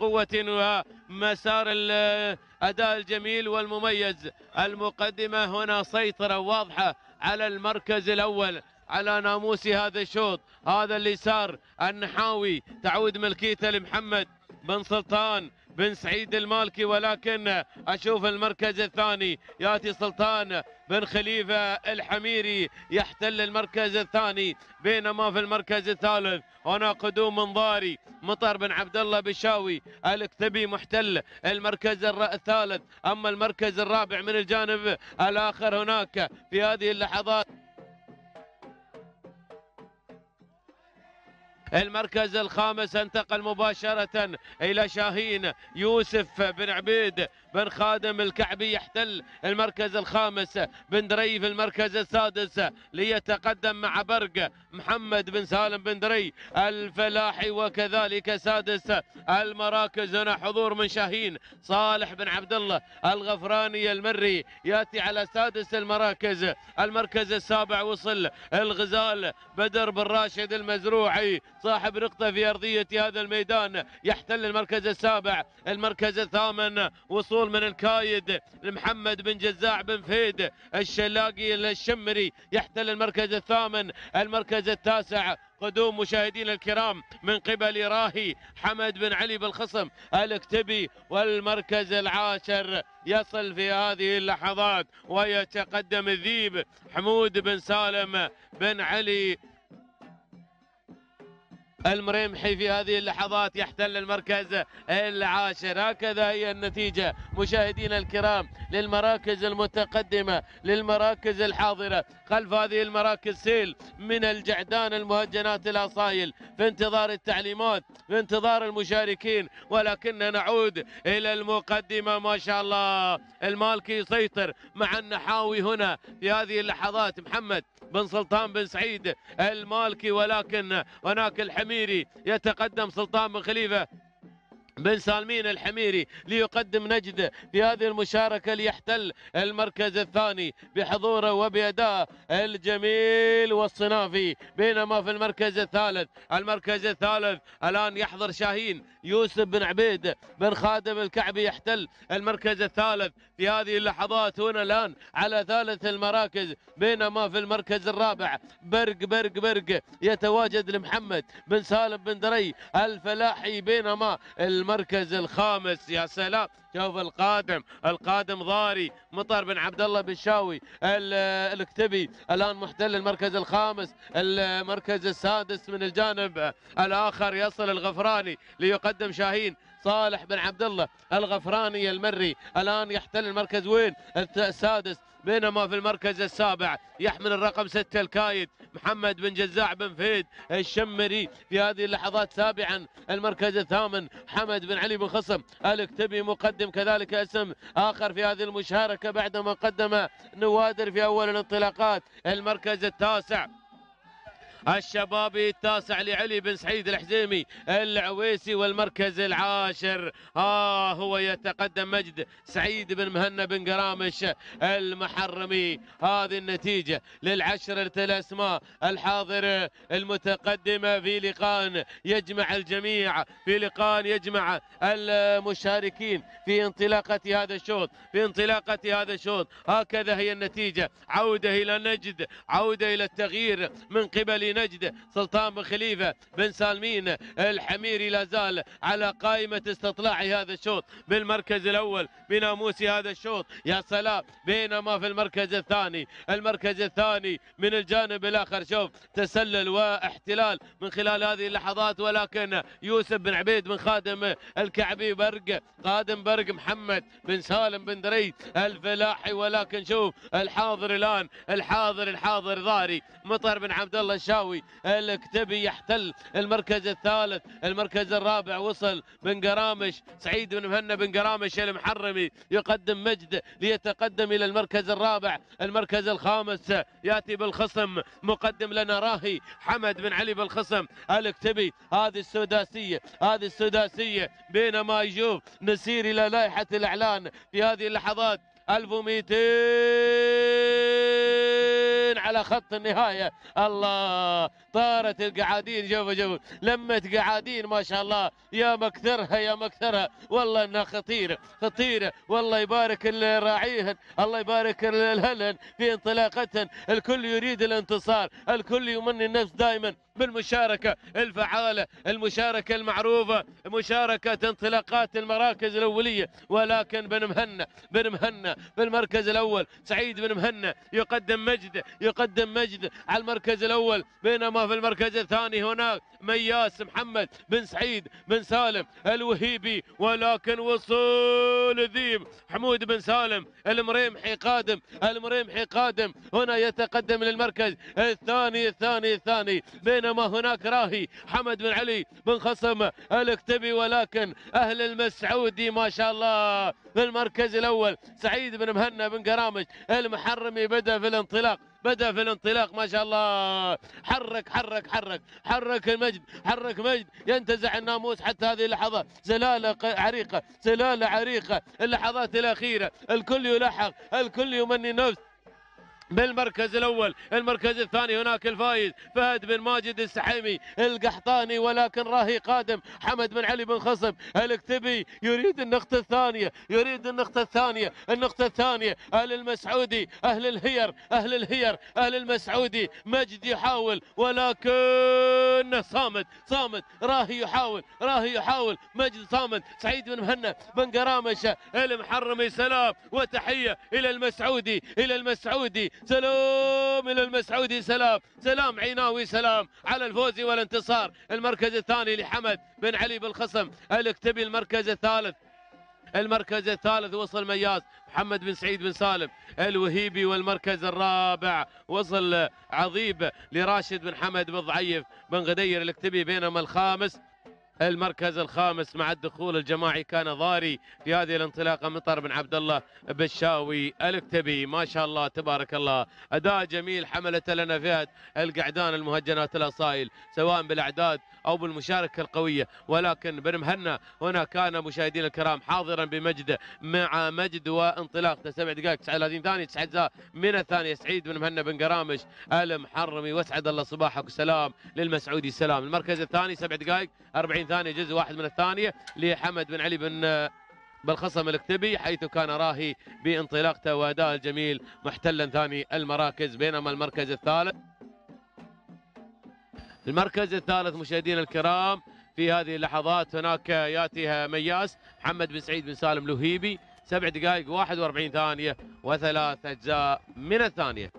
قوة ومسار الأداء الجميل والمميز. المقدمة هنا سيطرة واضحة على المركز الأول على ناموس هذا الشوط. هذا اللي صار النحاوي. تعود ملكيته لمحمد بن سلطان. بن سعيد المالكي ولكن أشوف المركز الثاني يأتي سلطان بن خليفة الحميري يحتل المركز الثاني بينما في المركز الثالث هنا قدوم منظاري مطر بن عبد الله بشاوي الكتبي محتل المركز الثالث. أما المركز الرابع من الجانب الآخر هناك في هذه اللحظات المركز الخامس انتقل مباشرة إلى شاهين يوسف بن عبيد. بن خادم الكعبي يحتل المركز الخامس بن دري في المركز السادس ليتقدم مع برق محمد بن سالم بن دري. الفلاحي وكذلك سادس المراكز هنا حضور من شاهين. صالح بن عبد الله الغفراني المري يأتي على سادس المراكز. المركز السابع وصل الغزال بدر بن راشد المزروعي صاحب نقطة في أرضية هذا الميدان. يحتل المركز السابع المركز الثامن وصول من الكايد لمحمد بن جزاع بن فيد الشلاقي الشمري يحتل المركز الثامن المركز التاسع. قدوم مشاهدينا الكرام من قبل راهي حمد بن علي بالخصم الكتبي والمركز العاشر. يصل في هذه اللحظات ويتقدم الذيب حمود بن سالم بن علي المريمحي في هذه اللحظات يحتل المركز العاشر. هكذا هي النتيجة. مشاهدينا الكرام للمراكز المتقدمة للمراكز الحاضرة. خلف هذه المراكز سيل من الجعدان المهجنات الأصايل. في انتظار التعليمات في انتظار المشاركين. ولكن نعود إلى المقدمة ما شاء الله. المالكي يسيطر مع النحاوي هنا في هذه اللحظات. محمد. بن سلطان بن سعيد المالكي ولكن هناك الحميري يتقدم سلطان بن خليفة. بن سالمين الحميري ليقدم نجد في هذه المشاركة ليحتل المركز الثاني بحضوره وبأداء الجميل والصنافي بينما في المركز الثالث المركز الثالث الآن يحضر شاهين يوسف بن عبيد بن خادم الكعبي يحتل المركز الثالث في هذه اللحظات هنا الآن على ثالث المراكز بينما في المركز الرابع برق برق برق يتواجد لمحمد بن سالم بن دري الفلاحي بينما المركز الخامس يا سلام. شوف القادم القادم ضاري مطر بن عبد الله بن شاوي الكتبي الآن محتل المركز الخامس المركز السادس من الجانب الآخر يصل الغفراني ليقدم شاهين صالح بن عبد الله الغفراني المري الآن يحتل المركز وين؟ السادس. بينما في المركز السابع يحمل الرقم ستة الكايد محمد بن جزاع بن فيد الشمري في هذه اللحظات سابعا المركز الثامن حمد بن علي بن خصم الكتبي مقدم كذلك اسم آخر في هذه المشاركة بعدما قدم نوادر في أول الانطلاقات المركز التاسع. الشبابي التاسع لعلي بن سعيد الحزيمي العويسي والمركز العاشر. ها هو يتقدم مجد سعيد بن مهنا بن قرامش المحرمي. هذه النتيجة للعشرة الأسماء الحاضرة المتقدمة في لقاء يجمع الجميع في لقاء يجمع المشاركين في انطلاقة هذا الشوط في انطلاقة هذا الشوط. هكذا هي النتيجة. عودة إلى نجد عودة إلى التغيير من قبل نجد سلطان بن خليفة بن سالمين الحميري لا زال على قائمة استطلاع هذا الشوط. بالمركز الأول بناموس هذا الشوط. يا سلام بينما في المركز الثاني. المركز الثاني من الجانب الآخر. شوف تسلل واحتلال من خلال هذه اللحظات. ولكن يوسف بن عبيد بن خادم الكعبي برق قادم برق محمد بن سالم بن دري الفلاحي. ولكن شوف الحاضر الآن الحاضر الحاضر ضاري. مطر بن عبد الله الشاوي الشاوي الكتبي يحتل المركز الثالث المركز الرابع وصل بن قرامش سعيد بن مهنا بن قرامش المحرمي يقدم مجد ليتقدم إلى المركز الرابع المركز الخامس يأتي بالخصم مقدم لنا راهي حمد بن علي بالخصم الكتبي هذه السداسية هذه السداسية بينما يشوف نسير إلى لائحة الإعلان في هذه اللحظات 1200 على خط النهاية. الله طارت القعادين. شوفوا شوفوا. لمت قعادين ما شاء الله. يا مكثرها يا مكثرها. والله إنها خطيرة خطيرة. والله يبارك الراعيهن الله يبارك الهلن في انطلاقتهن. الكل يريد الانتصار. الكل يمني النفس دائما بالمشاركة الفعالة المشاركة المعروفة مشاركة انطلاقات المراكز الأولية. ولكن بن مهنا بن مهنا في المركز الأول. سعيد بن مهنا يقدم مجد يقدم مجد على المركز الأول بينما في المركز الثاني هناك مياس محمد بن سعيد بن سالم الوهيبي ولكن وصول الذيب حمود بن سالم المريمحي قادم المريمحي قادم. هنا يتقدم للمركز الثاني الثاني الثاني. بينما هناك راهي حمد بن علي بن خصم الاكتبي ولكن أهل المسعودي ما شاء الله في المركز الأول. سعيد بن مهنا بن قرامش المحرمي بدأ في الانطلاق. بدأ في الانطلاق ما شاء الله. حرك حرك حرك. حرك المجد حرك مجد ينتزع الناموس حتى هذه اللحظة. زلالة ق- عريقة زلالة عريقة. اللحظات الأخيرة. الكل يلحق الكل يمني النفس بالمركز الأول المركز الثاني هناك الفايز فهد بن ماجد السحيمي القحطاني ولكن راهي قادم حمد بن علي بن خصم الاكتبي يريد النقطة الثانية يريد النقطة الثانية النقطة الثانية أهل المسعودي أهل الهير أهل الهير أهل المسعودي مجد يحاول ولكن صامت صامت راهي يحاول راهي يحاول مجد صامت سعيد بن مهنا بن قرامشة المحرمي سلام وتحية إلى المسعودي إلى المسعودي سلام إلى المسعودي سلام. سلام عيناوي سلام. على الفوز والانتصار. المركز الثاني لحمد بن علي بالخصم الاكتبي المركز الثالث؟ المركز الثالث وصل مياس. محمد بن سعيد بن سالم. الوهيبي والمركز الرابع. وصل عظيب لراشد بن حمد بن ضعيف. بن غدير الاكتبي بينما الخامس. المركز الخامس مع الدخول الجماعي كان ضاري في هذه الانطلاقة مطر بن عبد الله بالشاوي الاكتبي ما شاء الله تبارك الله. أداء جميل حملته لنا فئه القعدان المهجنات الاصائل سواء بالأعداد أو بالمشاركة القوية. ولكن بن مهنا هنا كان مشاهدينا الكرام حاضرا بمجد مع مجد وانطلاقته. سبع دقائق 39 ثانية تسع أجزاء من الثانية. سعيد بن مهنا بن قرامش المحرمي. واسعد الله صباحك وسلام للمسعودي سلام. المركز الثاني سبع دقائق 40 ثانية جزء واحد من الثانية لحمد بن علي بن بالخصم الاكتبي حيث كان راهي بانطلاقته واداء الجميل محتلا ثاني المراكز بينما المركز الثالث المركز الثالث مشاهدينا الكرام في هذه اللحظات هناك ياتي مياس محمد بن سعيد بن سالم لهيبي سبع دقائق 41 ثانية وثلاث أجزاء من الثانية.